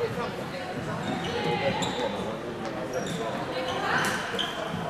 Thank you.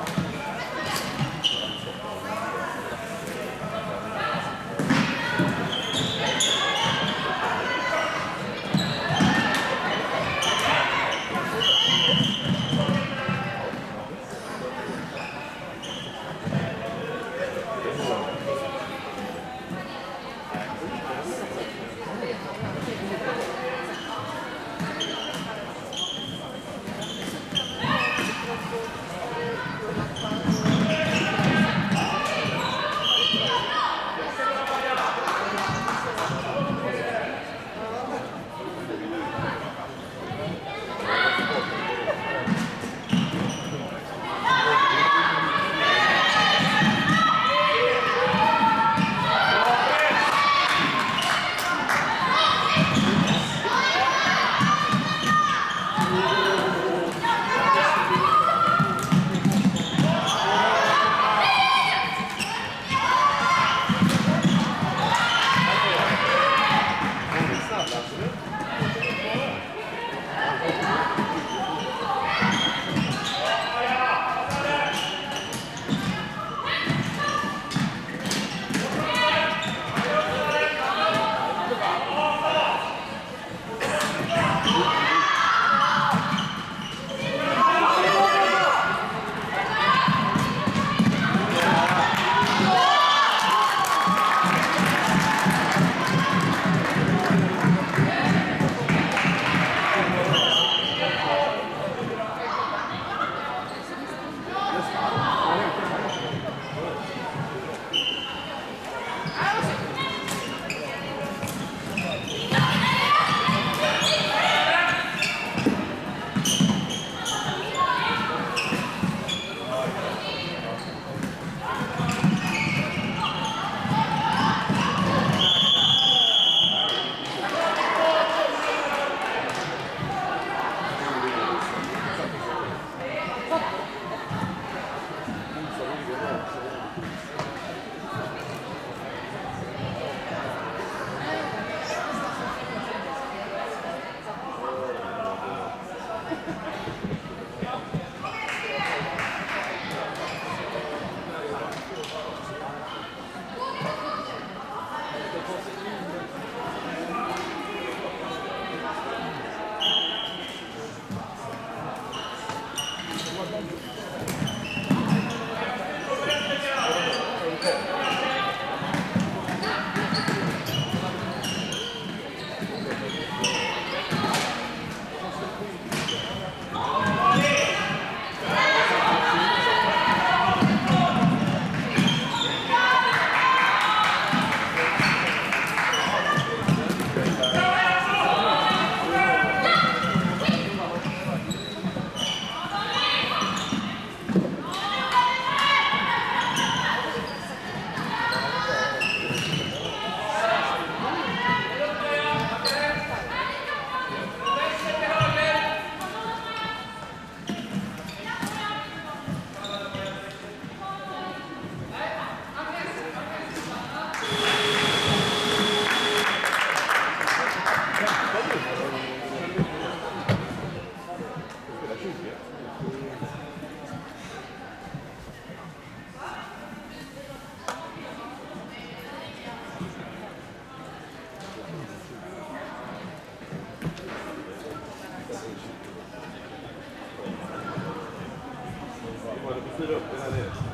look, look.